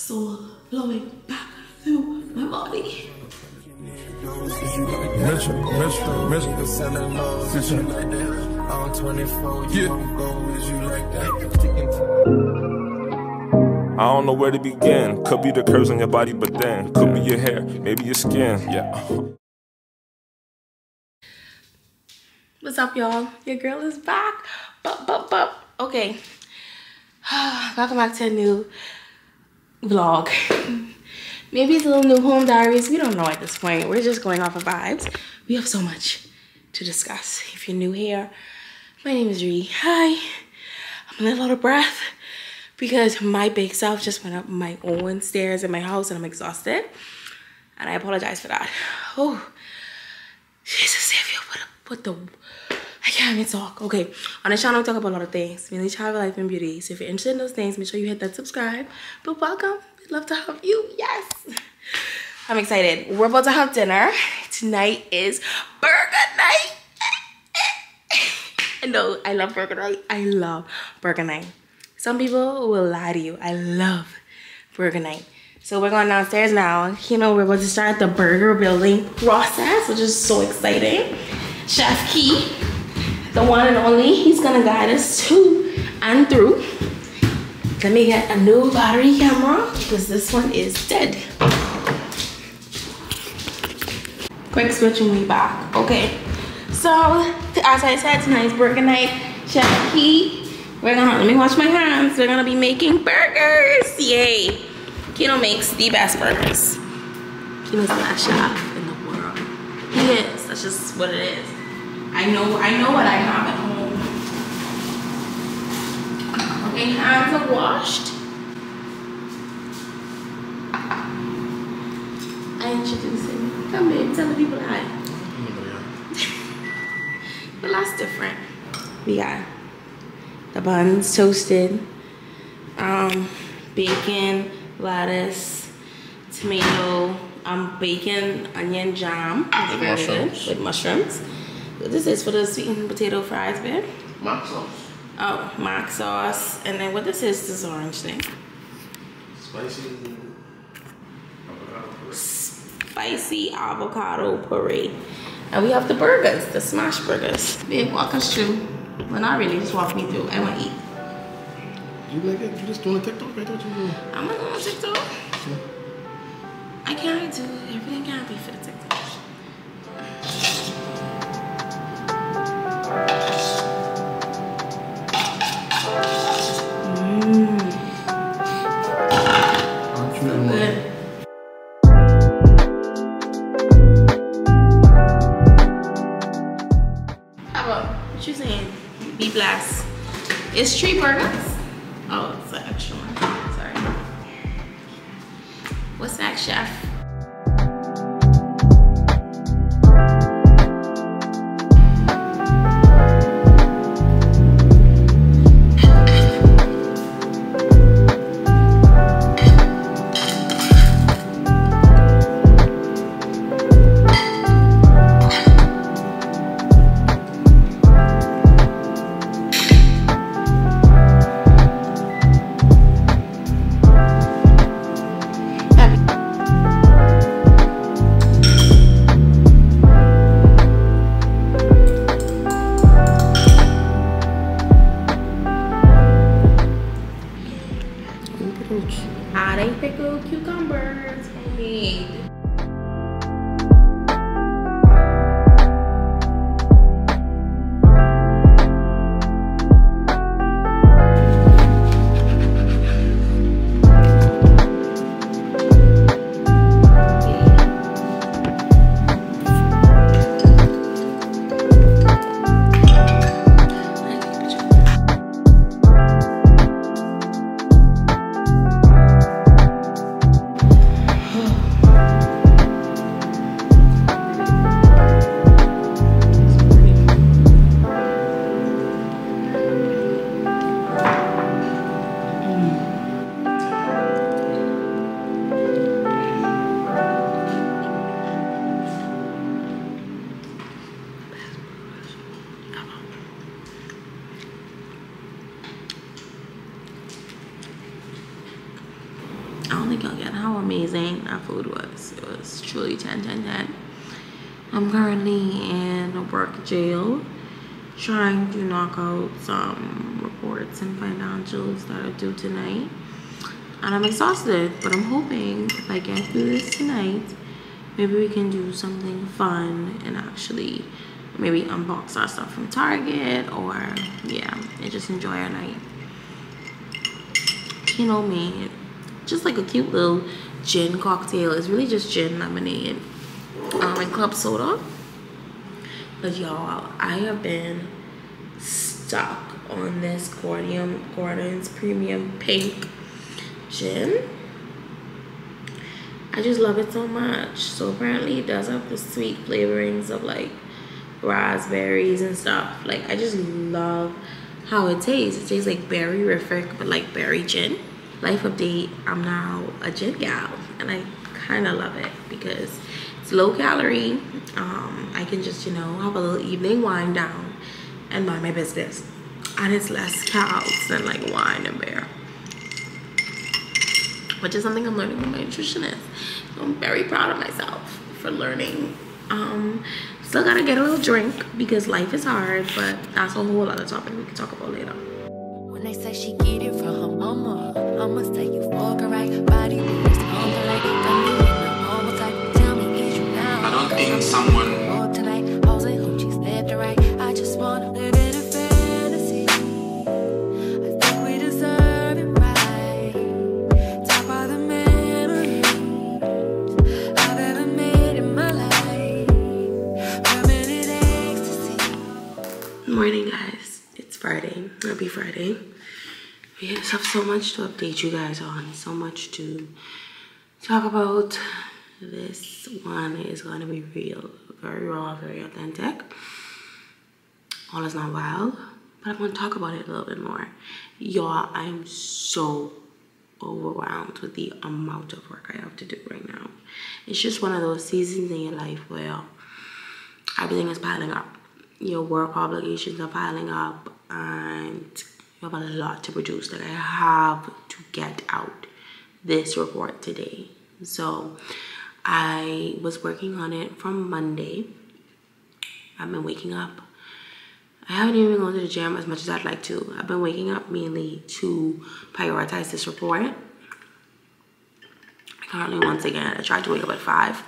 soul flowing back through my body. Metro, Metro, Metro. On 24, you gon' go with you like that. I don't know where to begin. Could be the curves on your body, but then could be your hair, maybe your skin. Yeah. What's up, y'all? Your girl is back. Bup, bup, bup. Okay. Welcome back to a new vlog. Maybe it's a little new home diaries. We don't know at this point. We're just going off of vibes. We have so much to discuss. If you're new here, my name is Ree. Hi. I'm a little out of breath because my big self just went up my own stairs in my house and I'm exhausted. And I apologize for that. Oh, Jesus Savior, what, what the, I can't even talk. Okay, on the channel, we talk about a lot of things. Mainly travel, life, and beauty. So if you're interested in those things, make sure you hit that subscribe. But welcome we'd love to have you. Yes. I'm excited. We're about to have dinner. Tonight is burger night. No, I love burger night. I love burger night. Some people will lie to you. I love burger night. So we're going downstairs now. You know, we're about to start the burger building process, which is so exciting. Chef Key, the one and only, he's gonna guide us to and through let me get a new battery camera because this one is dead. Quick switching me back. Okay. So, as I said, tonight's burger night. Chef Key. We're gonna, let me wash my hands. We're gonna be making burgers. Yay. Kino makes the best burgers. Kino's the best chef in the world. He is. That's just what it is. I know, I know what I have at home. Okay, hands are washed. I introduce him. Come in, tell the people hi. but that's different. We got the buns toasted, um, bacon, lettuce, tomato, um, bacon, onion jam with mushrooms. with mushrooms. This is for the sweet potato fries, babe. Mushrooms. Oh, mock sauce. And then what this is, this orange thing. Spicy avocado Spicy avocado puree. And we have the burgers, the smash burgers. Babe, walk us through. Well, not really, just walk me through. I want to eat. You like it? You just doing a TikTok? I thought you. I'm gonna go on TikTok. Yeah. I can't do everything can't be for the TikTok. Are due tonight. And I'm exhausted, but I'm hoping if I get through this tonight, maybe we can do something fun and actually maybe unbox our stuff from Target or yeah, and just enjoy our night. You know me, just like a cute little gin cocktail. It's really just gin lemonade um, and club soda. But y'all, I have been stuck on this Gordon, Gordon's Premium Pink Gin. I just love it so much. So apparently it does have the sweet flavorings of like raspberries and stuff. Like I just love how it tastes. It tastes like berry-rific, but like berry gin. Life update, I'm now a gin gal and I kind of love it because it's low calorie. Um, I can just, you know, have a little evening wind down and mind my business. And it's less calories than like wine and beer. Which is something I'm learning from my nutritionist. So I'm very proud of myself for learning. Um, still gotta get a little drink because life is hard, but that's a whole other topic we can talk about later. When they say she get it from her mama, I'ma say you fuck her right. Body moves on the like, don't you in the normal type. Tell me, is you now? I don't think someone tonight, posing hoochies left and right. Friday. Happy Friday. We just have so much to update you guys on, so much to talk about. This one is going to be real, very raw, very authentic. All is not wild, but I'm going to talk about it a little bit more. Y'all, I'm so overwhelmed with the amount of work I have to do right now. It's just one of those seasons in your life where everything is piling up. Your work obligations are piling up, and you have a lot to produce. Like, I have to get out this report today. So, I was working on it from Monday. I've been waking up. I haven't even gone to the gym as much as I'd like to. I've been waking up mainly to prioritize this report. Currently, once again, I tried to wake up at five.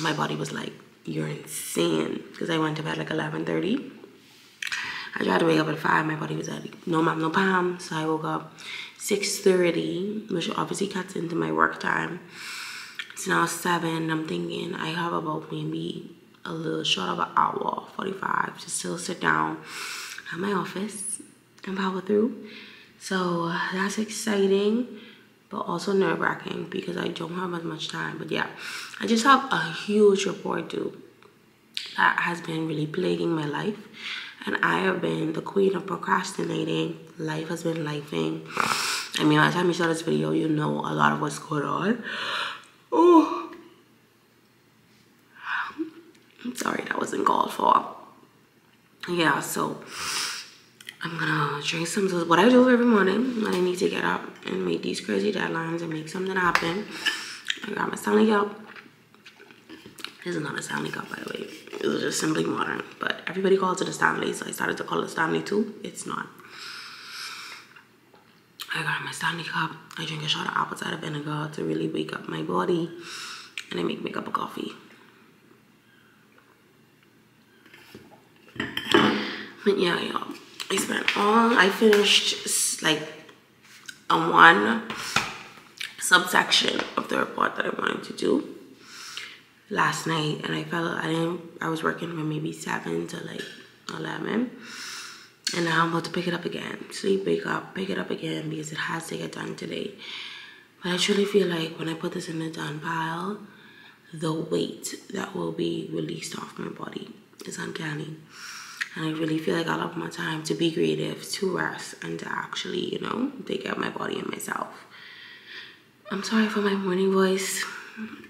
My body was like, "You're insane," because I went to bed like eleven thirty. I tried to wake up at five. My body was like, "No, mom, no palm." So I woke up six thirty, which obviously cuts into my work time. It's now seven. I'm thinking I have about maybe a little short of an hour, forty-five, to still sit down at my office and power through. So that's exciting, but also nerve wracking because I don't have as much time. But yeah, I just have a huge report due that has been really plaguing my life. And I have been the queen of procrastinating. Life has been lifing. I mean, by the time you saw this video, you know a lot of what's going on. Oh. I'm sorry, that wasn't called for. Yeah, so I'm gonna drink some. So what I do every morning when I need to get up and make these crazy deadlines and make something happen. I got my Stanley Cup. This is not a Stanley Cup, by the way. It was just simply modern, but everybody calls it a Stanley, so I started to call it Stanley too. It's not. I got my Stanley Cup. I drink a shot of apple cider vinegar to really wake up my body, and I make me a cup of coffee. But yeah, y'all. I spent all, I finished like a one subsection of the report that I wanted to do last night. And I felt, I didn't, I was working from maybe 7 to like 11. And now I'm about to pick it up again. Sleep, wake up, pick it up again because it has to get done today. But I truly feel like when I put this in the done pile, the weight that will be released off my body is uncanny. And I really feel like I'll have my time to be creative, to rest, and to actually, you know, take care of my body and myself. I'm sorry for my morning voice.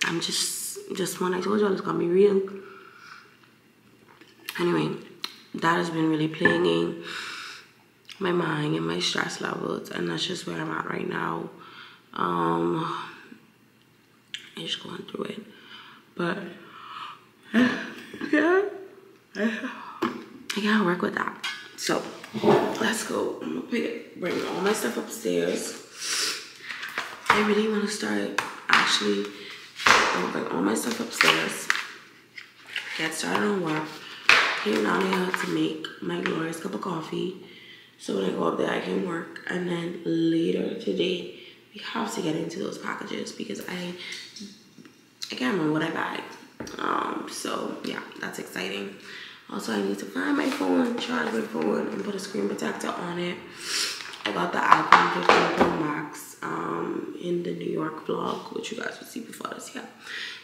I'm just, just when I told y'all it's gonna be real. Anyway, that has been really plaguing my mind and my stress levels, and that's just where I'm at right now. Um, i just going through it. But yeah, I gotta work with that. So let's go. I'm gonna pick, bring all my stuff upstairs. I really want to start actually. I'm gonna bring all my stuff upstairs. Get started on work. Came down here to make my glorious cup of coffee. So when I go up there, I can work. And then later today, we have to get into those packages because I I can't remember what I buy. Um, so yeah, that's exciting. Also, I need to find my phone, charge my phone, and put a screen protector on it. I got the iPhone 15 Pro Max um, in the New York vlog, which you guys will see before this. Yeah.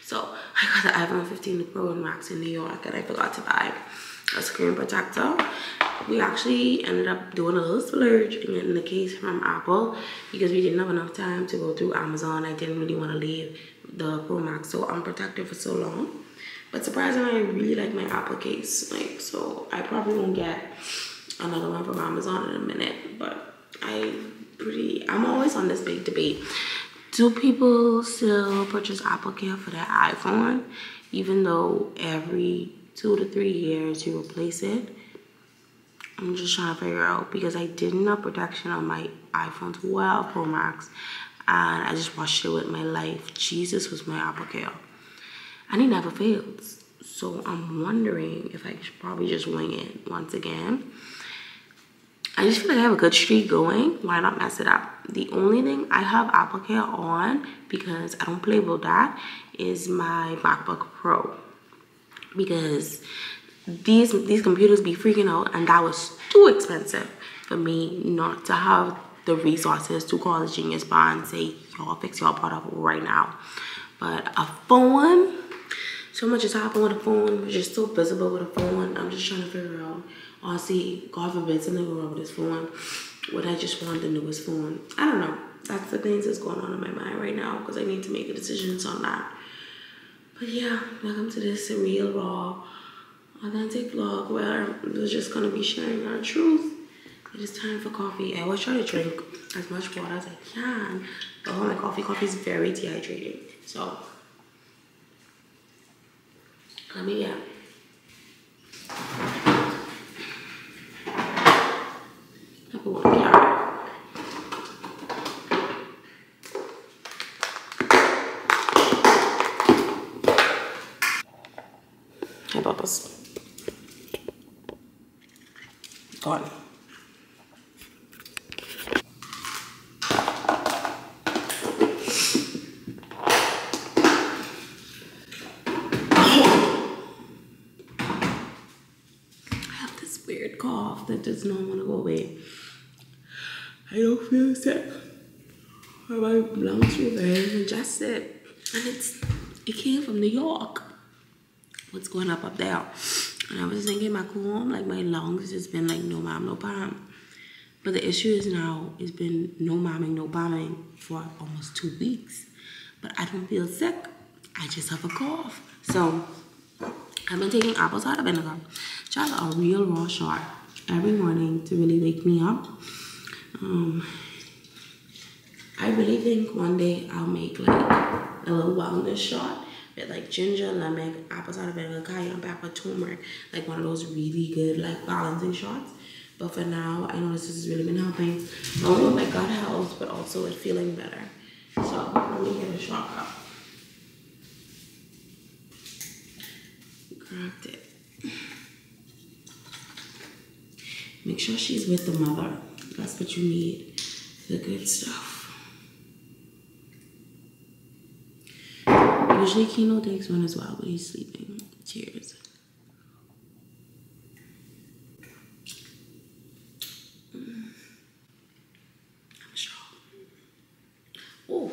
So I got the iPhone 15 Pro Max in New York, and I forgot to buy a screen protector. We actually ended up doing a little splurge and getting the case from Apple because we didn't have enough time to go through Amazon. I didn't really want to leave the Pro Max so unprotected for so long. But surprisingly, I really like my Apple case. Like, so I probably won't get another one from Amazon in a minute. But I pretty, I'm always on this big debate. Do people still purchase Apple Care for their iPhone, even though every two to three years you replace it? I'm just trying to figure out because I did enough protection on my iPhone 12 Pro Max and I just watched it with my life. Jesus was my Apple Care and it never fails. So I'm wondering if I should probably just wing it once again. I just feel like I have a good streak going. Why not mess it up? The only thing I have Apple Care on because I don't play with that is my MacBook Pro. Because these these computers be freaking out and that was too expensive for me not to have the resources to call the genius bar and say, y'all fix your product right now. But a phone so much has happened with a phone, which is still visible with a phone. I'm just trying to figure out, Oh, honestly, God forbid something wrong with this phone. Would I just want the newest phone? I don't know. That's the things that's going on in my mind right now because I need to make a decisions on that. But yeah, welcome to this real, raw, authentic vlog where we're just gonna be sharing our truth. It is time for coffee. I always try to drink as much water as I can. But my coffee, coffee is very dehydrating. So let me get. I put one carrot. Hey, Bubbles. Gone. I have this weird cough that does not want to go away. I don't feel sick. My lungs feel very congested. And it's it came from New York. What's going up up there? And I was thinking back home, like my lungs has been like no mom, no palm. But the issue is now it's been no momming, no bombing for almost two weeks. But I don't feel sick. I just have a cough. So I've been taking apple cider vinegar, just a real raw shot every morning to really wake me up. Um, I really think one day I'll make like a little wellness shot with like ginger, lemon, apple cider vinegar, cayenne pepper, turmeric, like one of those really good like balancing shots. But for now, I know this has really been helping not only with my gut health, but also with feeling better. So let me get a shot cup. Grabbed it. Make sure she's with the mother. That's what you need. The good stuff. Usually Kino takes one as well, but he's sleeping. Cheers. Mm. I'm sure. Oh,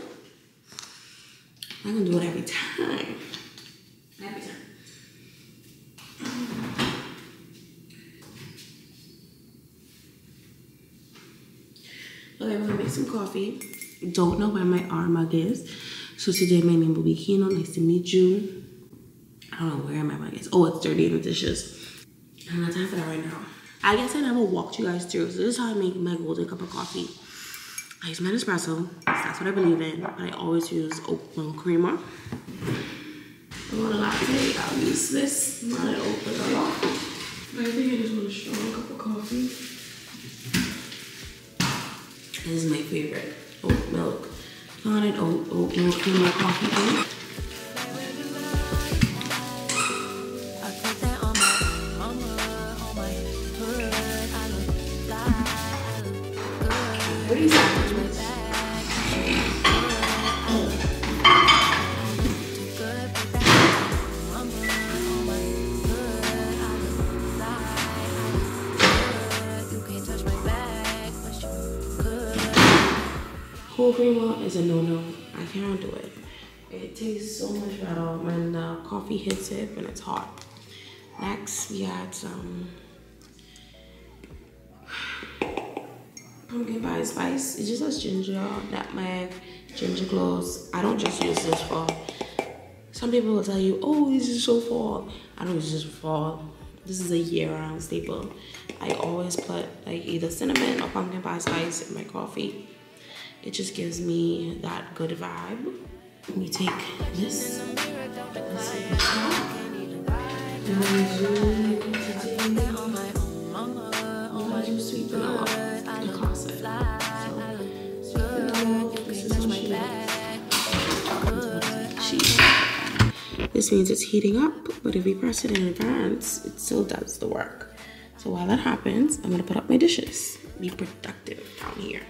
I'm gonna do it every time. Every time. Okay, I'm gonna make some coffee. Don't know where my R mug is. So today my name will be Kino. Nice to meet you. I don't know where my mug is. Oh, it's dirty in the dishes. I don't have time for that right now. I guess I never walked you guys through. So this is how I make my golden cup of coffee. I use my Nespresso. That's what I believe in. But I always use oat milk creamer. I want a latte. I'll use this. My oat milk a lot. But I think I just want a strong cup of coffee. This is my favorite oat milk. Planet oat, oat milk my coffee drink. Whole creamer is a no-no. I can't do it. It tastes so much better when the coffee hits it when it's hot. Next, we add some pumpkin pie spice. It just has ginger, nutmeg, ginger cloves. I don't just use this for. Some people will tell you, "Oh, this is so fall." I don't use this for fall. This is a year-round staple. I always put like either cinnamon or pumpkin pie spice in my coffee. It just gives me that good vibe. This. Let's take this This means it's heating up, but if we press it in advance, it still does the work. So while that happens, I'm gonna put up my dishes. Be productive down here.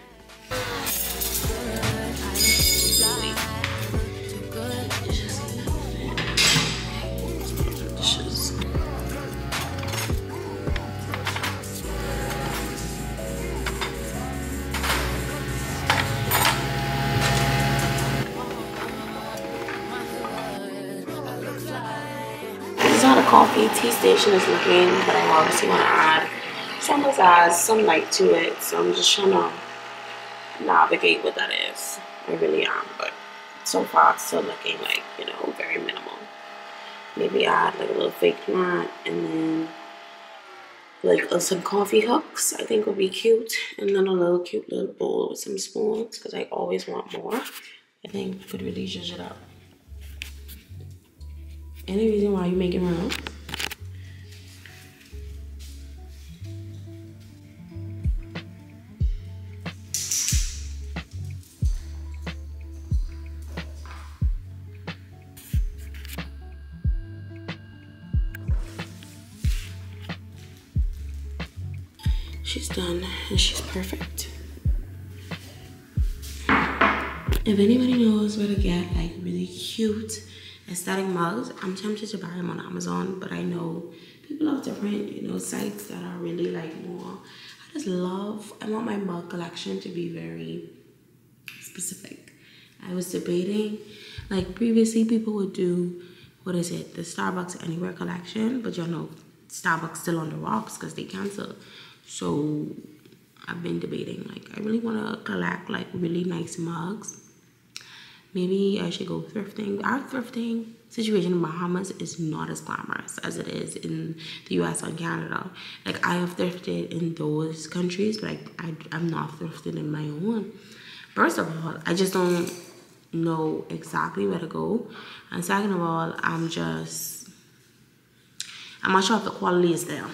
Coffee station is looking, but I obviously want to add some pizzazz, some light to it. So I'm just trying to navigate what that is. I really am, but so far still looking like, you know, very minimal. Maybe add like a little fake plant and then like uh, some coffee hooks I think would be cute. And then a little cute little bowl with some spoons because I always want more. I think could really zhuzh it up. Any reason why you're making it aesthetic mugs, I'm tempted to buy them on Amazon, but I know people have different, you know, sites that are really like more. I just love, I want my mug collection to be very specific. I was debating, like previously people would do, what is it, the Starbucks Anywhere collection, but y'all know, Starbucks still on the rocks because they canceled. So I've been debating, like I really want to collect like really nice mugs. Maybe I should go thrifting. Our thrifting situation in Bahamas is not as glamorous as it is in the US and Canada. Like I have thrifted in those countries, but I, I I'm not thrifted in my own. First of all, I just don't know exactly where to go, and second of all, I'm just I'm not sure if the quality is there.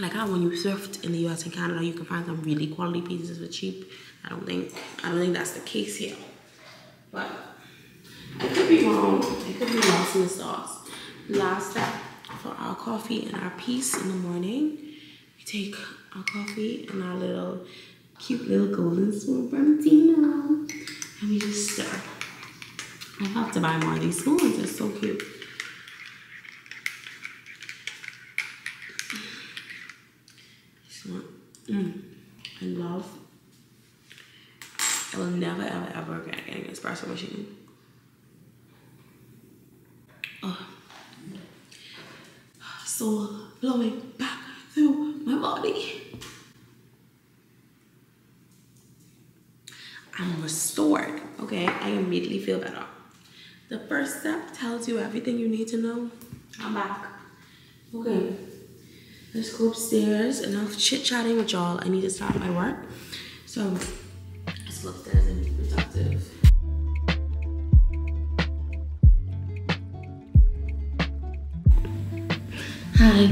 Like how when you thrift in the US and Canada, you can find some really quality pieces for cheap. I don't think I don't think that's the case here. But I could be wrong. I could be lost in the sauce. Last step for our coffee and our peace in the morning. We take our coffee and our little cute little golden spoon from Tino. And we just stir. I have to buy more of these spoons. They're so cute. This one, mm, I love. I will never, ever, ever regret machine. Oh. Soul flowing back through my body. I'm restored. Okay, I immediately feel better. The first step tells you everything you need to know. I'm back. Okay, let's go upstairs. Enough chit chatting with y'all. I need to start my work. So, looked at it as be productive. Hi.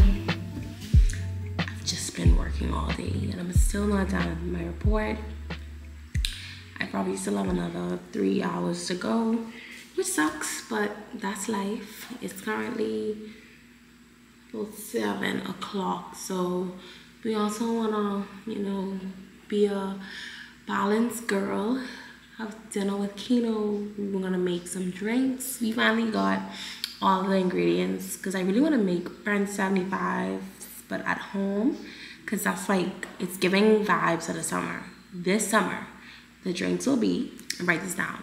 I've just been working all day and I'm still not done with my report. I probably still have another three hours to go, which sucks, but that's life. It's currently about seven o'clock, so we also wanna, you know, be a balanced girl. Have dinner with Kino. We're gonna make some drinks. We finally got all the ingredients because I really want to make French 75 but at home because that's like it's giving vibes of the summer. This summer, the drinks will be, write this down,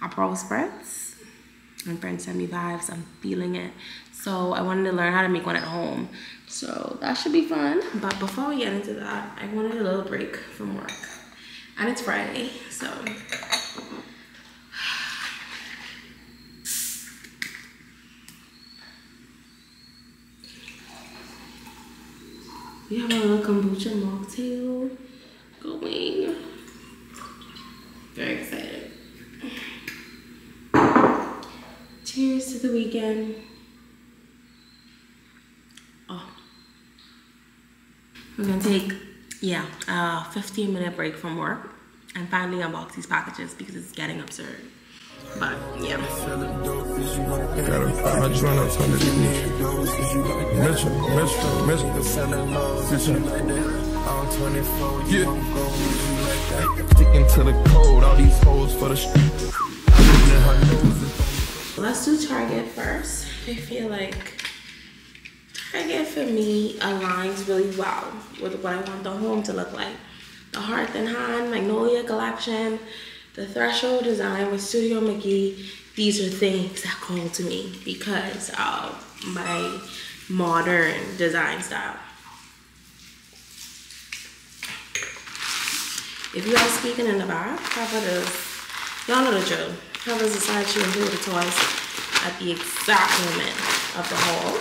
Aperol Spritz and French 75s. I'm feeling it. So I wanted to learn how to make one at home. So that should be fun. But before we get into that, I wanted a little break from work. And it's Friday, so We have a little kombucha mocktail going. Very excited. Cheers to the weekend. Oh. We're gonna take, yeah, a 15 minute break from work and finally unbox these packages because it's getting absurd. But yeah. Got a five joint up under the knee. Metro, Metro. Yeah. Sticking to the code, all these hoes for the street. Let's do Target first. I feel like Target for me aligns really well with what I want the home to look like. The Hearth and Hand Magnolia collection, the Threshold design with Studio McGee. These are things that call to me because of my modern design style. If you are speaking in the back, cover does, y'all know the drill. Covers the side shoe and play the toys at the exact moment of the haul.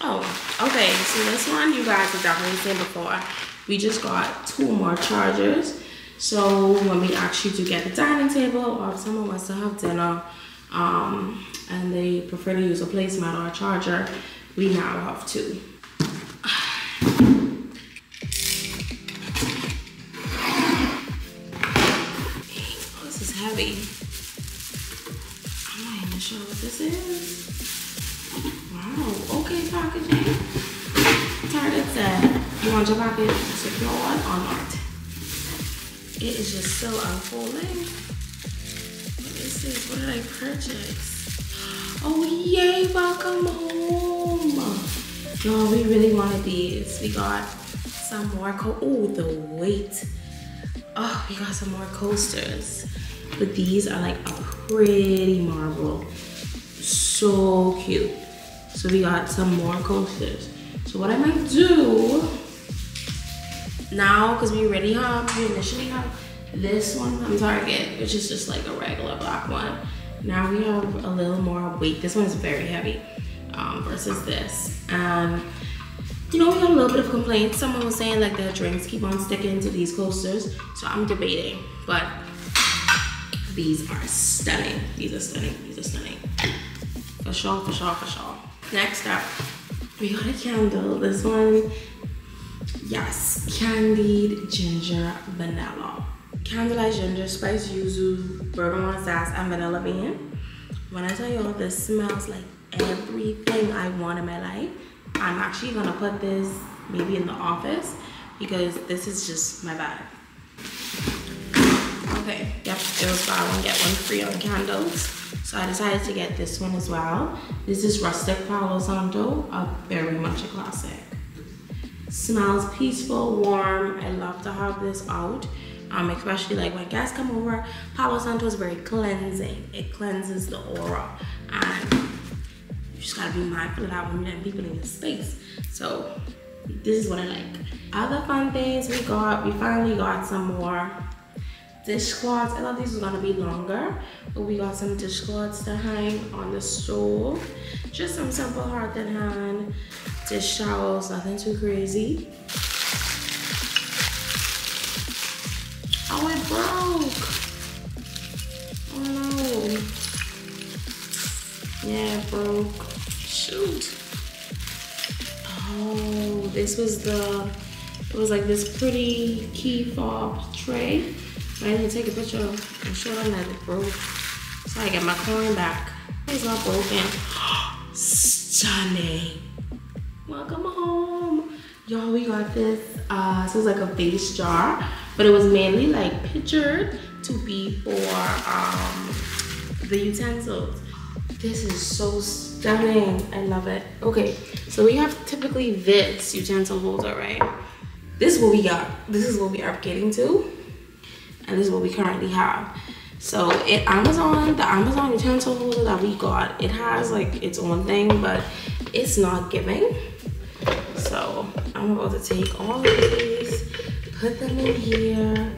Oh, okay, so this one you guys have definitely seen before. We just got two more chargers. So when we ask you to get the dining table or if someone wants to have dinner um, and they prefer to use a placemat or a charger, we now have two. Oh, this is heavy. I'm not even sure what this is. Wow, okay packaging. Target said, you want your package secured or not? It is just so unfolding. What is this? What did I purchase? Oh yay, welcome home. Y'all, we really wanted these. We got some more oh the weight. Oh, we got some more coasters. But these are like a pretty marble. So cute. So we got some more coasters. So what I might do now, because we already have, we initially have this one from Target, which is just like a regular black one. Now we have a little more weight. This one is very heavy um, versus this. And you know, we got a little bit of complaints. Someone was saying like their drinks keep on sticking to these coasters. So I'm debating, but these are stunning. These are stunning, these are stunning. For sure, for sure, for sure. Next up, we got a candle. This one, yes, candied ginger vanilla. Candlelight ginger, spice yuzu, bergamot sass, and vanilla bean. When I tell y'all this smells like everything I want in my life, I'm actually gonna put this maybe in the office because this is just my vibe. Okay, yep, it was buy one, get one free on candles. So I decided to get this one as well. This is Rustic Palo Santo, a very much a classic. Smells peaceful, warm. I love to have this out. Um, especially like when guests come over, Palo Santo is very cleansing. It cleanses the aura. And you just gotta be mindful of that when you're people in your space. So this is what I like. Other fun things we got, we finally got some more dishcloths. I thought these was gonna be longer, but we got some dishcloths to hang on the stove. Just some simple hearth and hand dish towels, nothing too crazy. Oh, it broke. Oh no. Yeah, it broke. Shoot. Oh, this was the, it was like this pretty key fob tray. I didn't take a picture and show them that it broke. So I get my coin back. It's not broken. Stunning. Welcome home. Y'all, we got this. Uh, so it was like a vase jar, but it was mainly like pictured to be for um, the utensils. This is so stunning. I love it. Okay, so we have typically this utensil holder, right? This is what we got. This is what we are getting to. And this is what we currently have. So it Amazon, the Amazon utensil holder that we got, it has like its own thing, but it's not giving. So I'm about to take all these, put them in here,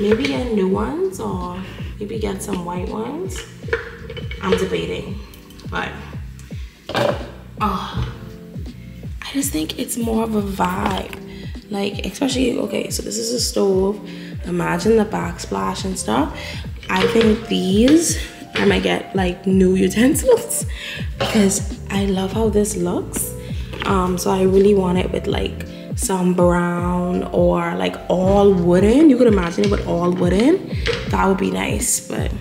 maybe get new ones or maybe get some white ones. I'm debating, but oh, I just think it's more of a vibe. Like, especially, okay, so this is a stove. Imagine the backsplash and stuff. I think these, I might get like new utensils because I love how this looks. Um, so I really want it with like some brown or like all wooden. You could imagine it with all wooden. That would be nice, but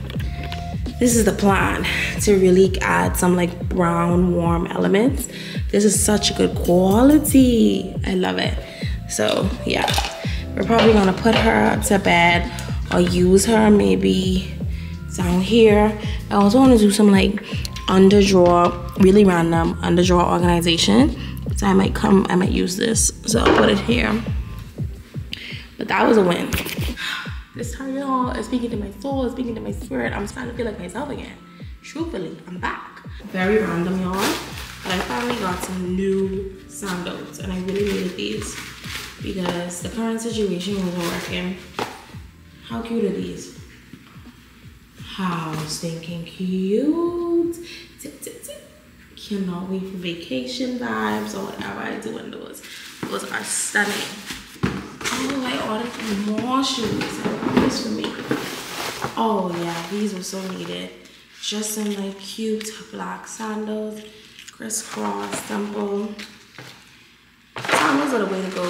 this is the plan to really add some like brown warm elements. This is such a good quality. I love it. So yeah, we're probably gonna put her to bed or use her maybe down here. I also wanna do some like underdrawer, really random underdrawer organization. So I might come, I might use this. So I'll put it here. But that was a win. This time, y'all, is speaking to my soul, is speaking to my spirit. I'm starting to feel like myself again. Truthfully, I'm back. Very random, y'all. But I finally got some new sandals, and I really needed these because the current situation wasn't working. How cute are these? How stinking cute. Tip, tip, tip. Cannot wait for vacation vibes or whatever I do in those. Those are stunning. Oh, I ordered more shoes. This for me. Oh yeah, these were so needed. Just some like cute black sandals, crisscross, simple. Sandals are the way to go,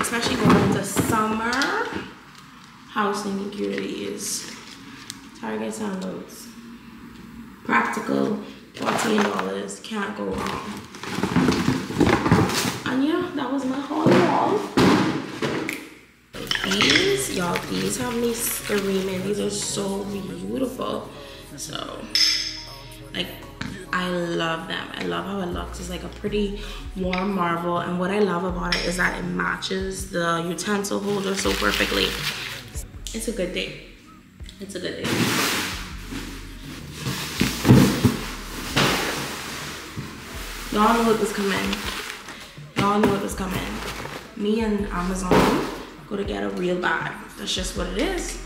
especially going into summer. How stinking cute it is. Target sandals. Practical, $14. Can't go wrong. And yeah, that was my haul, y'all these y'all these have me screaming these are so beautiful so like i love them. I love how it looks. It's like a pretty warm marble and what i love about it is that it matches the utensil holder so perfectly. It's a good day. It's a good day. Y'all know what was coming y'all know what was coming me and amazon go to get a real bag. That's just what it is.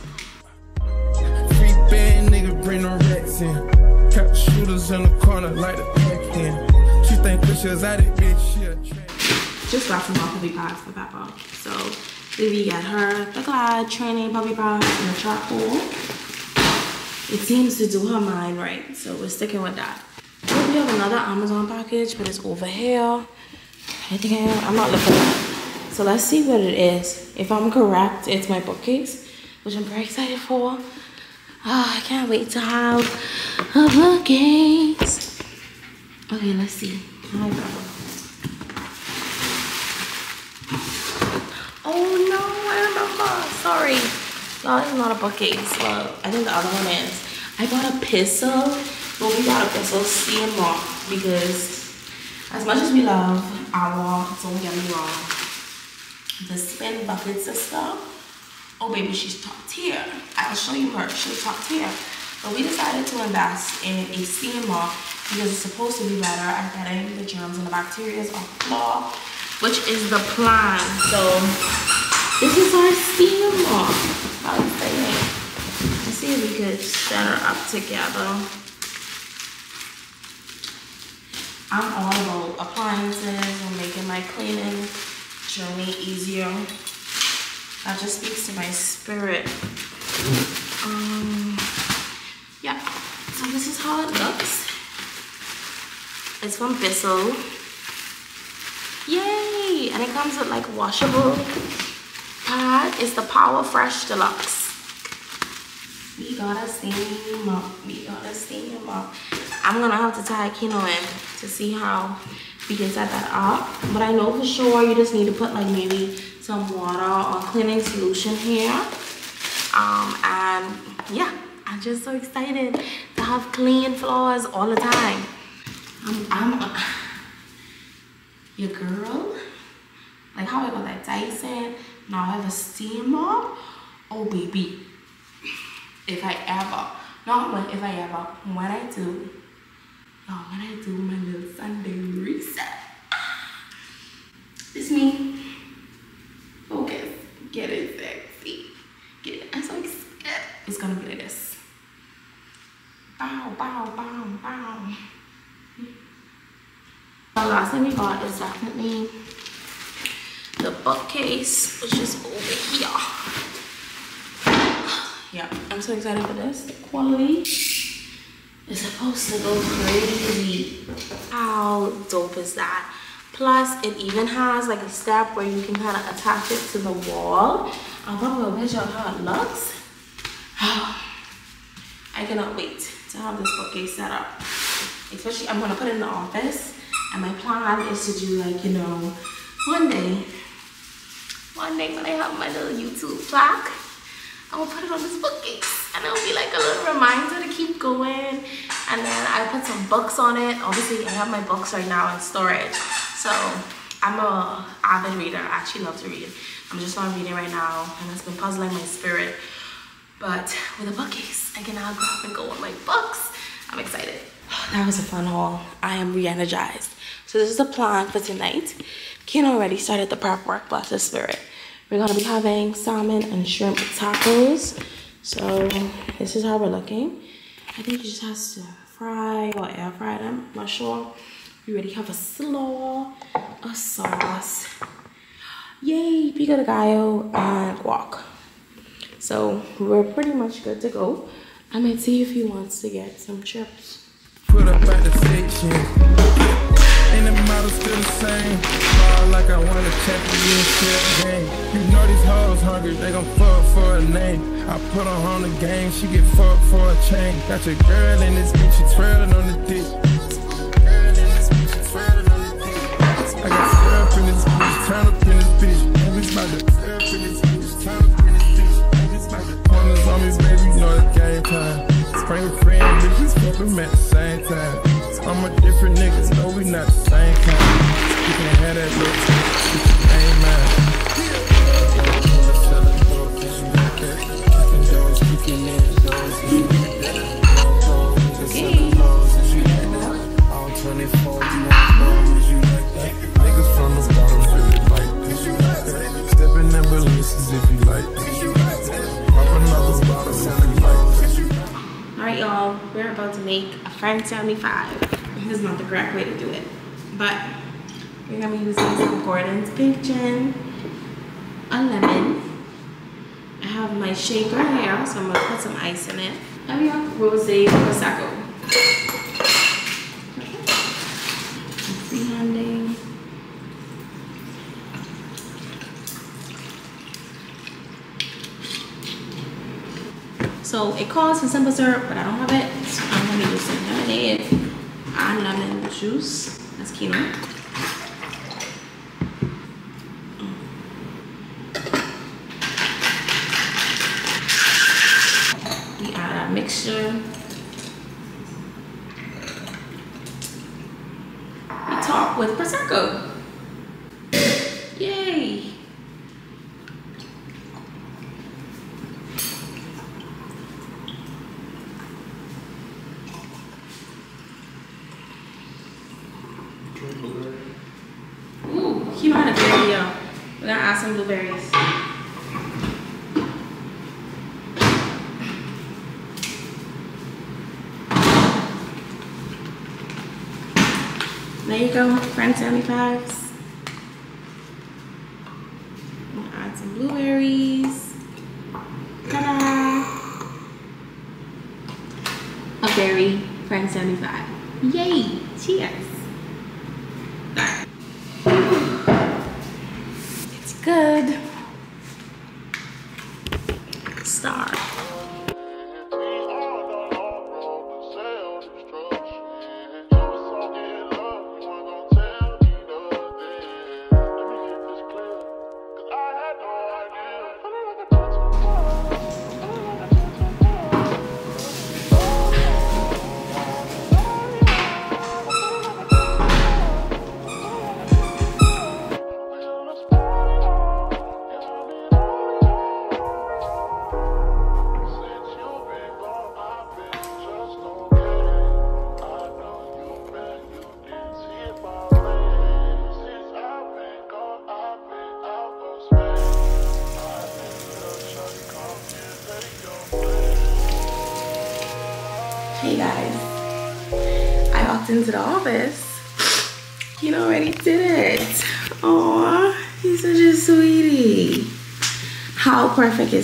Trap shooters in the corner like the pack in. She think pictures at it, bitch, she a. Just got some puppy pads for Peppa. So Vivi got her the Glad training puppy pads and the charcoal. It seems to do her mind right, so we're sticking with that. Oh, we have another Amazon package, but it's over here. I think I am. I'm not looking. So let's see what it is. If I'm correct, it's my bookcase, which I'm very excited for. Oh, I can't wait to have a bookcase. Okay, let's see. Oh, oh no, I remember. Sorry. Y'all, it's not a bookcase. Well, I think the other one is. I bought a Bissell, but we got a Bissell CMR because as much as we love our, don't get me wrong, the spin bucket sister. Oh baby, she's top tier. I'll show you her. She's top tier. But we decided to invest in a steam mop because it's supposed to be better at getting the germs and the bacteria off the floor, which is the plan. So this is our. How exciting. Let's see if we could set her up together. I'm all about appliances and making my cleaning journey easier. That just speaks to my spirit. Um, yeah. So this is how it looks. It's from Bissell. Yay! And it comes with like washable pad. It's the Power Fresh Deluxe. We gotta steam up. We gotta steam up. I'm gonna have to tie Kino in to see how we can set that up. But I know for sure you just need to put like maybe some water or cleaning solution here. Um, and yeah, I'm just so excited to have clean floors all the time. I'm, I'm uh, your girl. Like how I got that Dyson, now I have a steamer. Oh baby, if I ever, not when, if I ever, when I do, y'all, when I do my little Sunday reset, it's me. Focus, get it sexy, get it. I'm so excited. It's gonna be like this. Bow, bow, bow, bow. The last thing we got is definitely the bookcase, which is over here. Yeah, I'm so excited for this. Quality is supposed to go crazy. How dope is that? Plus, it even has like a step where you can kind of attach it to the wall. I'm gonna visual how it looks. I cannot wait to have this bookcase set up. Especially, I'm gonna put it in the office. And my plan is to do like, you know, one day, one day when I have my little YouTube plaque, I'm gonna put it on this bookcase. And it'll be like a little reminder to keep going. And then I put some books on it. Obviously, I have my books right now in storage. So I'm a avid reader. I actually love to read. I'm just not reading right now. And it's been puzzling my spirit. But with a bookcase, I can now grab and go on my books. I'm excited. That was a fun haul. I am re-energized. So this is the plan for tonight. Ken already started the prep work, bless his spirit. We're gonna be having salmon and shrimp tacos. So this is how we're looking. I think he just has to fry or air fry them, I'm not sure. We already have a slaw, a sauce. Yay, pico de gallo and guac. So we're pretty much good to go. I'm gonna see if he wants to get some chips. Put up at the section. And the model still the same. Ball like I won a championship game. You know these hoes hungry, they gon' fuck for a name. I put her on the game, she get fucked for a chain. Got your girl in this bitch, she twirling on the dick. I got syrup in this bitch, turn up in this bitch. And we about to syrup in this bitch, turn up in this bitch. And we about on me, baby, you know it's game time. Spring friend, bitches fuck at the same time. I'm a different nigga, no, we not the same kind. You can have that look, it's man. Niggas about to make a French 75. This is not the correct way to do it, but we're gonna be using some Gordon's Pink Gin, a lemon. I have my shaker here, so I'm gonna put some ice in it. And we have rosé prosecco. Freehanding. So it calls for simple syrup, but I don't have it. Some lemonade and ah, lemon juice. That's Kino. Mm. We add our mixture. We top with prosecco. There you go, French 75s. I'm gonna add some blueberries. Ta-da! A berry, French 75. Yay! Cheers!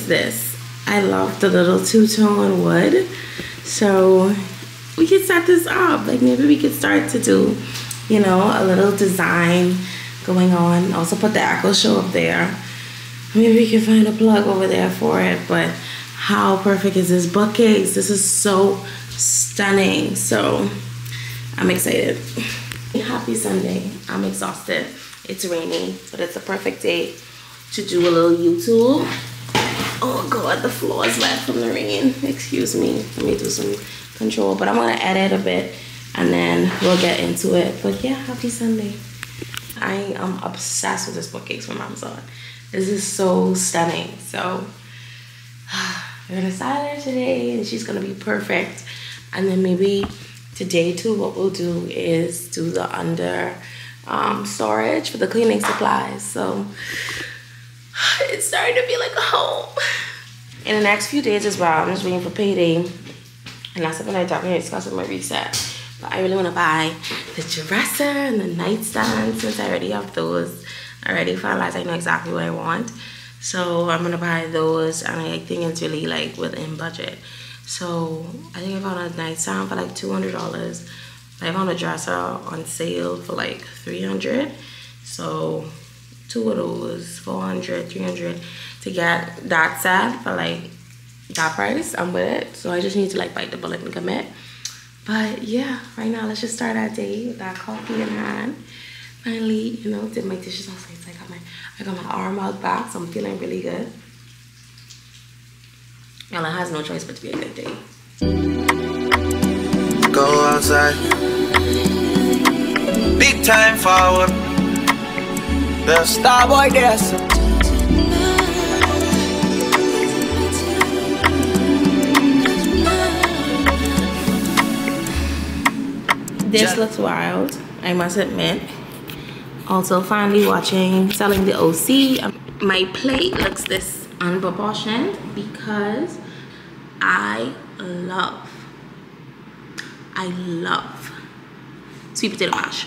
Is this? I love the little two-tone wood. So we could set this up. Like maybe we could start to do, you know, a little design going on. Also put the Echo Show up there. Maybe we can find a plug over there for it. But how perfect is this bookcase? This is so stunning. So I'm excited. Happy Sunday. I'm exhausted. It's rainy, but it's a perfect day to do a little YouTube. Oh god, the floor is wet from the rain. Excuse me. Let me do some control. But I'm gonna edit a bit and then we'll get into it. But yeah, happy Sunday. I am obsessed with this bookcase from Amazon. This is so stunning. So we're gonna style her today and she's gonna be perfect. And then maybe today too, what we'll do is do the under um, storage for the cleaning supplies. So it's starting to feel like a home. In the next few days as well, I'm just waiting for payday. And that's something I definitely discussed with my reset. But I really want to buy the dresser and the nightstand since I already have those. Already finalized, I know exactly what I want. So I'm gonna buy those and I think it's really like within budget. So I think I found a nightstand for like $200. I found a dresser on sale for like 300 So two of those, 400 300 to get that set for like that price. I'm with it. So I just need to like bite the bullet and commit. But yeah, right now let's just start our day with that coffee in hand. Finally, you know, did my dishes last night. So I got my I got my arm out back, so I'm feeling really good. Y'all, it has no choice but to be a good day. Go outside. Big time forward. The star boy there. This looks wild, I must admit. Also, finally watching Selling the OC. Um, My plate looks this unproportioned because I love, I love sweet potato mash.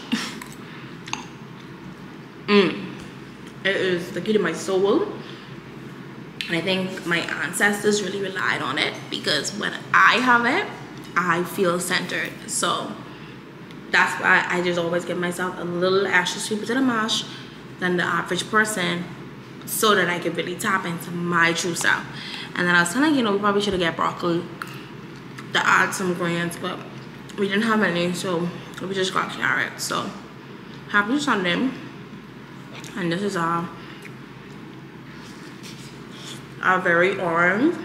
Mmm. It is the key to my soul. And I think my ancestors really relied on it because when I have it, I feel centered. So that's why I just always give myself a little extra sweet potato mash than the average person so that I can really tap into my true self. And then I was telling you, know, we probably should have get broccoli to add some grains, but we didn't have any, so we just got carrots. So happy Sunday. And this is our, our very orange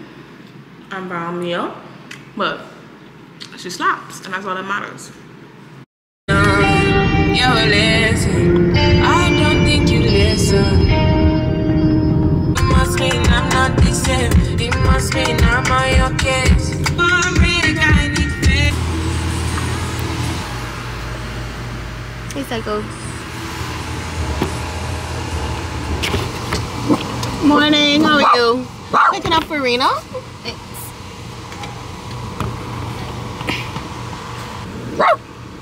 and brown meal, but she slaps, and that's all that matters. You listen. I don't think you listen. It must mean I'm not the same. It must mean I'm on your case. But I'm really kind of fit. Hey, Psycho. Morning, how are you? Picking up Farina?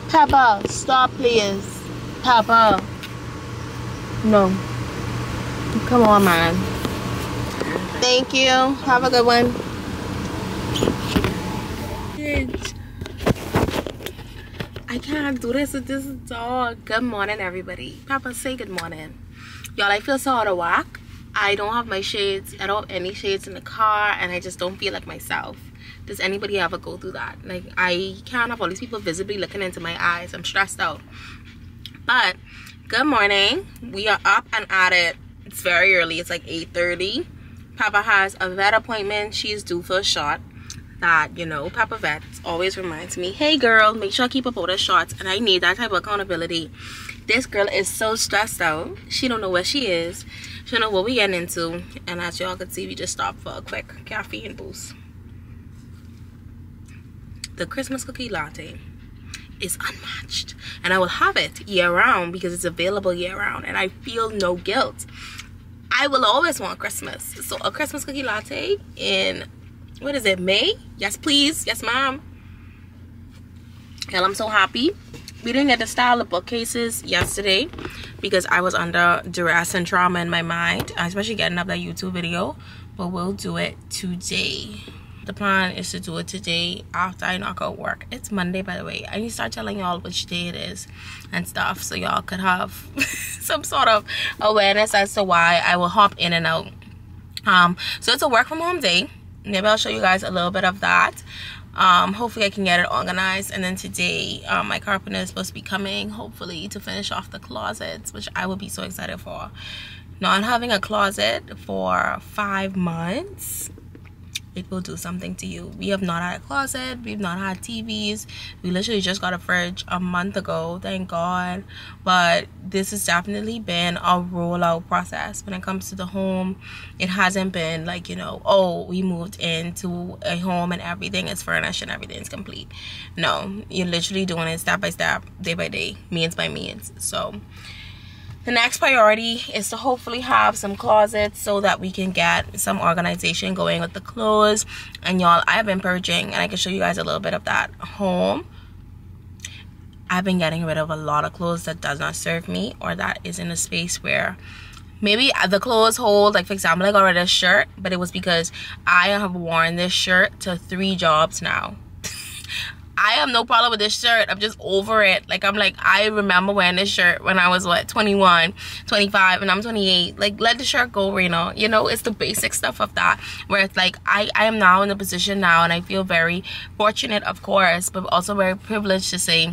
Papa, stop please. Papa. No. Come on, man. Thank you. Have a good one. I can't do this with this dog. Good morning, everybody. Papa, say good morning. Y'all, I feel so out of whack. I don't have my shades. I don't have any shades in the car, and I just don't feel like myself. Does anybody ever go through that? Like, I can't have all these people visibly looking into my eyes. I'm stressed out. But, good morning. We are up and at it. It's very early. It's like 8.30. Papa has a vet appointment. She's due for a shot that you know papa vet always reminds me hey girl make sure i keep up all the shots and i need that type of accountability this girl is so stressed out she don't know where she is don't know what we getting into? And as y'all can see we just stopped for a quick caffeine boost. The christmas cookie latte is unmatched and i will have it year round because it's available year round and i feel no guilt. I will always want christmas. So a christmas cookie latte in what is it may? Yes please. Yes mom hell i'm so happy we didn't get to style the bookcases yesterday because i was under duress and trauma in my mind especially getting up that youtube video but we'll do it today. The plan is to do it today after i knock out work. It's monday by the way. I need to start telling y'all which day it is and stuff so y'all could have some sort of awareness as to why i will hop in and out. Um so it's a work from home day. Maybe I'll show you guys a little bit of that um hopefully I can get it organized. And then today um, my carpenter is supposed to be coming hopefully to finish off the closets which I will be so excited for. Not having a closet for five months it will do something to you. We have not had a closet, we've not had TVs. We literally just got a fridge a month ago, thank God. But this has definitely been a rollout process when it comes to the home. It hasn't been like, you know, oh, we moved into a home and everything is furnished and everything's complete. No, you're literally doing it step by step, day by day, means by means. So the next priority is to hopefully have some closets so that we can get some organization going with the clothes. And y'all i've been purging and i can show you guys a little bit of that home. I've been getting rid of a lot of clothes that does not serve me or that is in a space where maybe the clothes hold like for example i got rid of this shirt but it was because i have worn this shirt to three jobs now I have no problem with this shirt. I'm just over it. Like, I'm like, I remember wearing this shirt when I was, what, 21, 25, and I'm 28. Like, let the shirt go, Rena. You know, it's the basic stuff of that. Where it's like, I, I am now in a position now, and I feel very fortunate, of course, but also very privileged to say,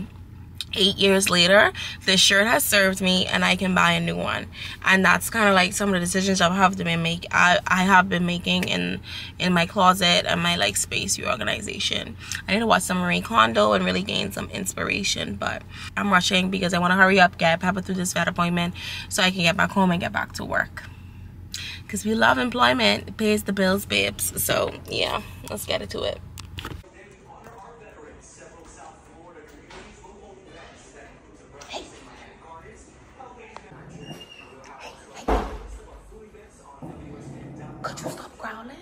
eight years later this shirt has served me and i can buy a new one. And that's kind of like some of the decisions i have been make i i have been making in in my closet and my like space reorganization. I need to watch some marie kondo and really gain some inspiration but i'm rushing because i want to hurry up get papa through this vet appointment so i can get back home and get back to work. Because we love employment it pays the bills babes. So yeah let's get into it Could you stop growling?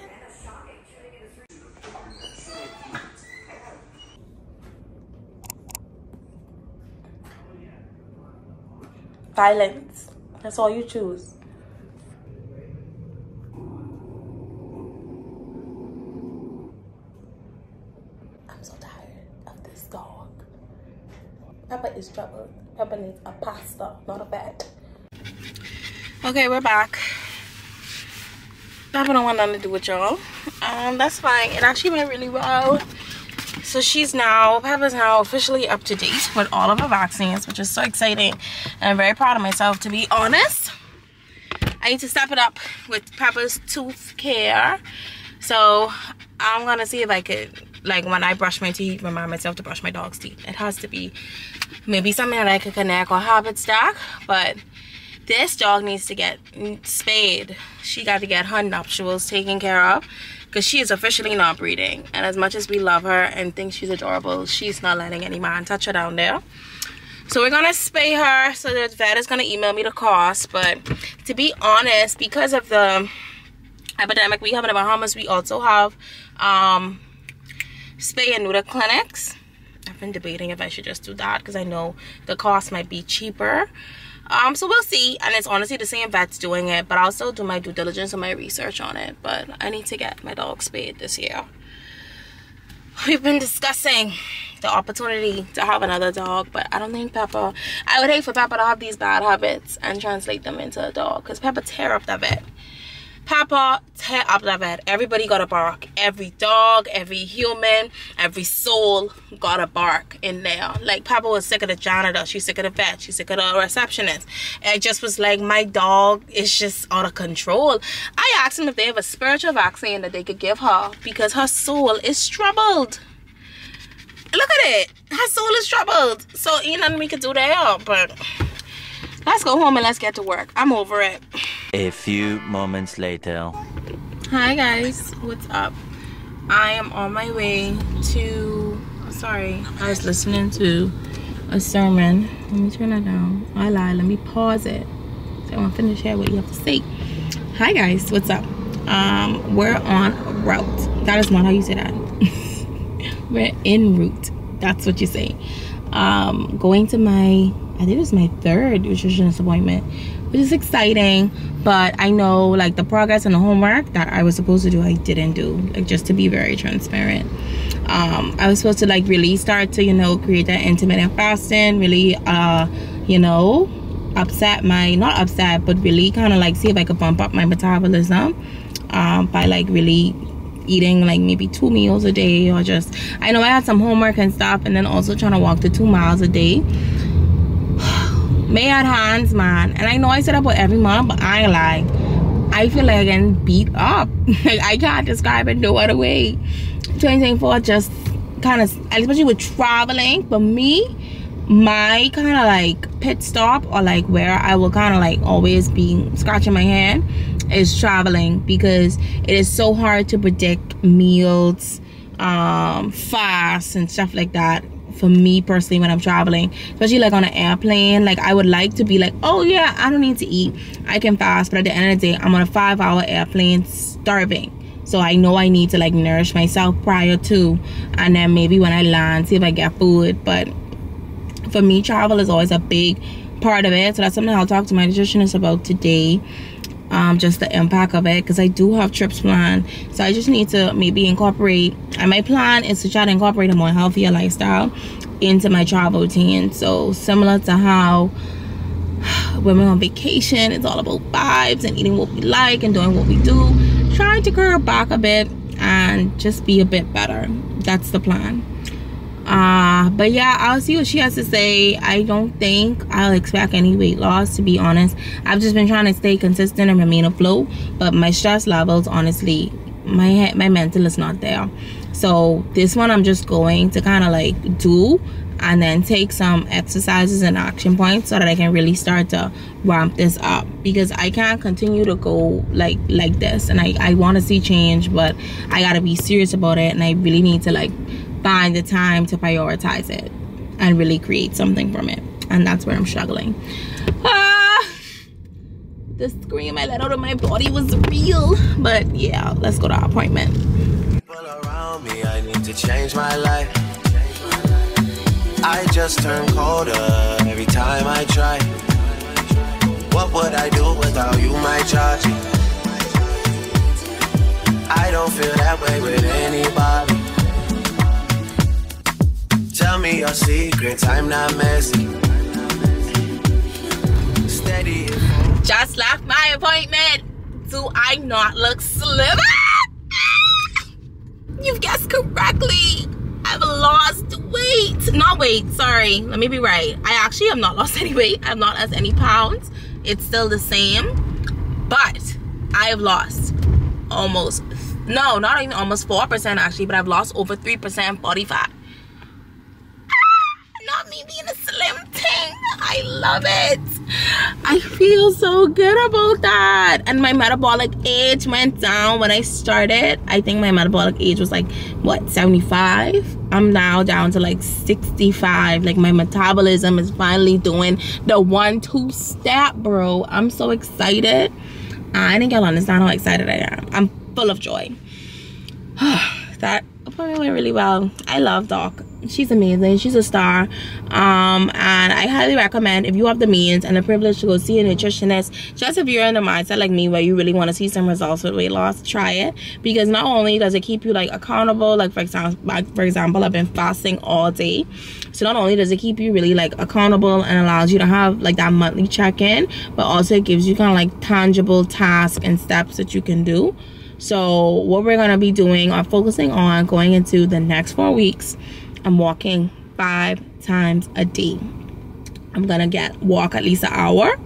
Silence. That's all you choose. I'm so tired of this dog. Peppa is trouble. Peppa needs a pasta, not a bed. Okay, we're back. Papa don't want nothing to do with y'all. Um, that's fine. It actually went really well. So she's now, Papa's now officially up to date with all of her vaccines, which is so exciting. And I'm very proud of myself, to be honest. I need to step it up with Papa's tooth care. So I'm gonna see if I could, like when I brush my teeth, remind myself to brush my dog's teeth. It has to be maybe something that I could connect or habit stack, but this dog needs to get spayed. She got to get her nuptials taken care of because she is officially not breeding. And as much as we love her and think she's adorable, she's not letting any man touch her down there. So we're gonna spay her. So the vet is gonna email me the cost. But to be honest, because of the epidemic we have in the Bahamas, we also have um, spay and neuter clinics. I've been debating if I should just do that because I know the cost might be cheaper um so we'll see and it's honestly the same vet's doing it but i'll still do my due diligence and my research on it but i need to get my dog spayed this year we've been discussing the opportunity to have another dog, but I don't think Pepper. I would hate for Pepper to have these bad habits and translate them into a dog, because Pepper tear up the bed. Papa, tear up the bed. Everybody got a bark. Every dog, every human, every soul got a bark in there. Like Papa was sick of the janitor. She's sick of the vet. She's sick of the receptionist. And it just was like my dog is just out of control. I asked him if they have a spiritual vaccine that they could give her because her soul is troubled. Look at it. Her soul is troubled. So ain't nothing we could do there. But let's go home and let's get to work. I'm over it. A few moments later. Hi guys, what's up? I am on my way to. oh, sorry, I was listening to a sermon. Let me turn that down. I lied, Let me pause it. So I want to finish here what you have to say. Hi guys, what's up? Um, we're on route. That is not how you say that. we're en route. That's what you say. Um, going to my. I think it was my third nutritionist appointment which is exciting but i know like the progress and the homework that i was supposed to do i didn't do like just to be very transparent um i was supposed to like really start to you know create that intermittent fasting really uh you know upset my not upset but really kind of like see if i could bump up my metabolism um by like really eating like maybe two meals a day or just i know i had some homework and stuff and then also trying to walk the two miles a day May had hands, man. And I know I said that about every month, but I lie. I feel like I'm getting beat up. like I can't describe it no other way. 2024 just kind of, especially with traveling, for me, my kind of like pit stop or like where I will kind of like always be scratching my head is traveling because it is so hard to predict meals, um, fasts and stuff like that for me personally when I'm traveling, especially like on an airplane. Like I would like to be like, oh yeah, I don't need to eat. I can fast, but at the end of the day, I'm on a five hour airplane starving. So I know I need to like nourish myself prior to and then maybe when I land, see if I get food. But for me, travel is always a big part of it. So that's something I'll talk to my nutritionist about today um, just the impact of it because I do have trips planned. So I just need to maybe incorporate, and my plan is to try to incorporate a more healthier lifestyle into my travel routine. So similar to how when we're on vacation, it's all about vibes and eating what we like and doing what we do. Trying to curb back a bit and just be a bit better. That's the plan uh but yeah i'll see what she has to say. I don't think i'll expect any weight loss to be honest. I've just been trying to stay consistent and remain afloat but my stress levels honestly my head my mental is not there. So this one i'm just going to kind of like do and then take some exercises and action points so that i can really start to ramp this up. Because i can't continue to go like like this and i i want to see change but i gotta be serious about it and i really need to like find the time to prioritize it and really create something from it. And that's where I'm struggling. Ah, the scream I let out of my body was real. But yeah, let's go to our appointment. Me, I need to change my life. I just turn colder every time I try. What would I do without you, my charge? I don't feel that way with anybody. Your secrets, I'm not messy. Steady. Just left my appointment. Do I not look slim? Ah! You've guessed correctly. I've lost weight. Not weight, sorry. Let me be right. I actually have not lost any weight. I've not lost any pounds. It's still the same. But I have lost almost, no, not even almost 4% actually, but I've lost over 3% body fat. Not me being a slim thing. I love it. I feel so good about that. And my metabolic age went down when I started. I think my metabolic age was like, what, 75? I'm now down to like 65. Like my metabolism is finally doing the one, two step, bro. I'm so excited. I think y'all understand how excited I am. I'm full of joy. that appointment went really well. I love Doc. She's amazing. She's a star. Um and i highly recommend if you have the means and the privilege to go see a nutritionist just if you're in the mindset like me where you really want to see some results with weight loss try it. Because not only does it keep you like accountable like for example like for example i've been fasting all day. So not only does it keep you really like accountable and allows you to have like that monthly check-in but also it gives you kind of like tangible tasks and steps that you can do. So what we're going to be doing are focusing on going into the next four weeks i'm walking five times a day. I'm gonna get walk at least an hour.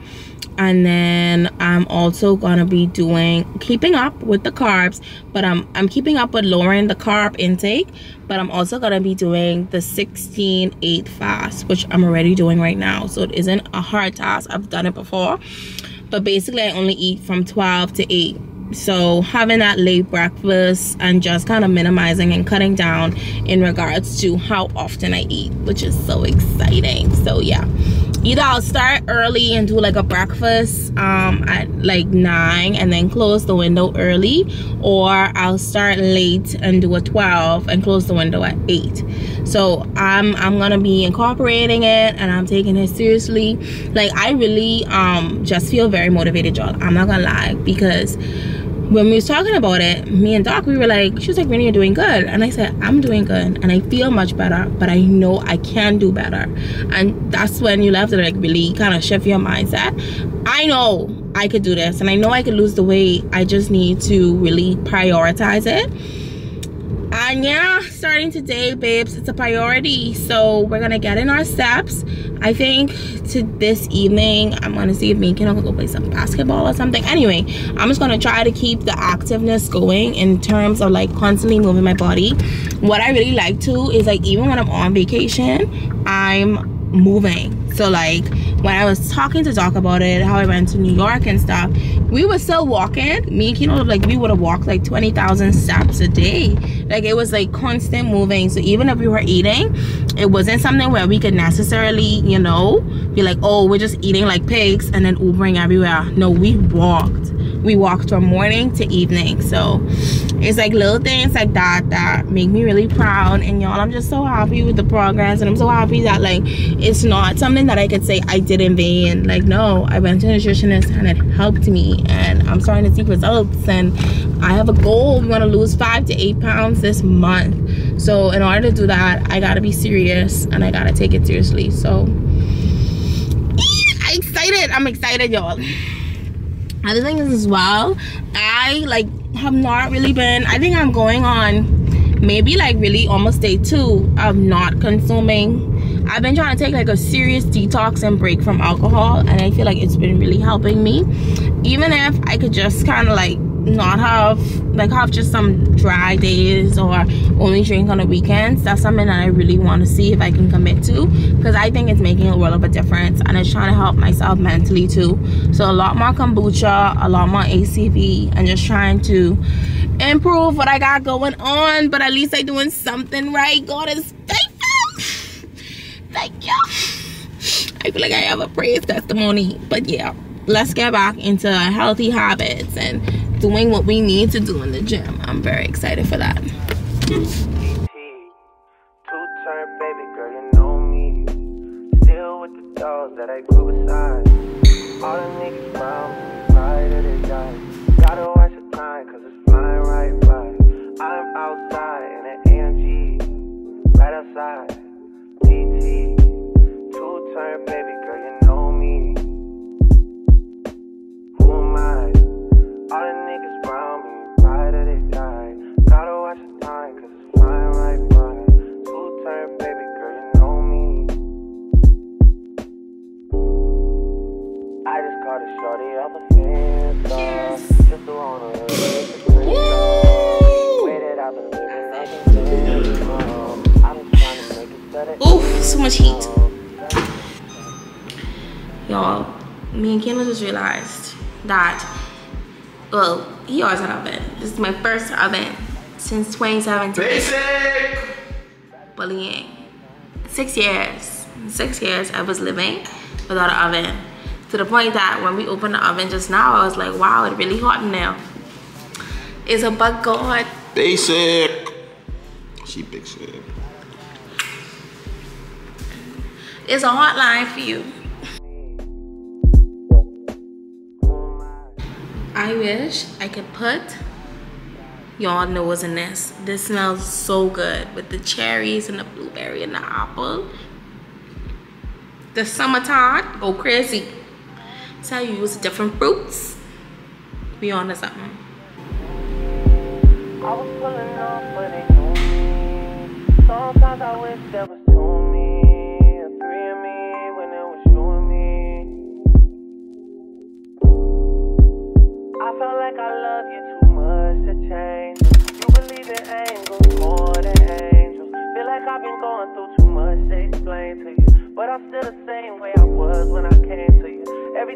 And then i'm also gonna be doing keeping up with the carbs but i'm i'm keeping up with lowering the carb intake but i'm also gonna be doing the 16 8 fast which i'm already doing right now. So it isn't a hard task. I've done it before. But basically i only eat from 12 to 8 so having that late breakfast and just kind of minimizing and cutting down in regards to how often i eat which is so exciting. So yeah. Either i'll start early and do like a breakfast um at like nine and then close the window early or i'll start late and do a 12 and close the window at 8 so i'm i'm gonna be incorporating it and i'm taking it seriously. Like i really um just feel very motivated y'all. I'm not gonna lie because when we was talking about it, me and Doc, we were like, she was like, Renee, you're doing good. And I said, I'm doing good and I feel much better, but I know I can do better. And that's when you have to like really kind of shift your mindset. I know I could do this and I know I could lose the weight. I just need to really prioritize it. And yeah, starting today, babes, it's a priority. So we're gonna get in our steps. I think to this evening, I'm gonna see if me and Ken can go play some basketball or something. Anyway, I'm just gonna try to keep the activeness going in terms of like constantly moving my body. What I really like to is like even when I'm on vacation, I'm moving. So like when I was talking to Doc about it, how I went to New York and stuff, we were still walking. Me and Kino, like we would have walked like 20,000 steps a day. Like it was like constant moving. So even if we were eating, it wasn't something where we could necessarily, you know, be like, oh, we're just eating like pigs and then Ubering everywhere. No, we walked. We walked from morning to evening. So it's like little things like that that make me really proud. And y'all, I'm just so happy with the progress. And I'm so happy that like it's not something that I could say I did in vain. Like, no, I went to a nutritionist and it helped me. And I'm starting to see results. And I have a goal. We want to lose five to eight pounds this month. So in order to do that, I gotta be serious and I gotta take it seriously. So I'm excited. I'm excited, y'all. Other thing is as well, I like have not really been. I think I'm going on maybe like really almost day two of not consuming. I've been trying to take like a serious detox and break from alcohol, and I feel like it's been really helping me. Even if I could just kind of like not have like have just some dry days or only drink on the weekends. That's something that i really want to see if i can commit to because i think it's making a world of a difference and it's trying to help myself mentally too. So a lot more kombucha a lot more acv and just trying to improve what i got going on but at least i doing something right. God is faithful. Thank you. I feel like i have a praise testimony but yeah let's get back into healthy habits and doing what we need to do in the gym. I'm very excited for that. That, well, he always had an oven. This is my first oven since 2017. Basic! bullying. Six years. Six years I was living without an oven. To the point that when we opened the oven just now, I was like, wow, it's really hot in there. It's a bug god. Basic! She big shit. It's a hotline for you. I wish I could put y'all nose in this. This smells so good with the cherries and the blueberry and the apple. The summertime, go crazy. Tell you use different fruits. Be on to something. I was pulling but they knew Sometimes I wish there was like I love you too much to change. You believe in angels more than angels. Feel like I've been going through too much to explain to you. But I'm still the same way I was when I came to you. Every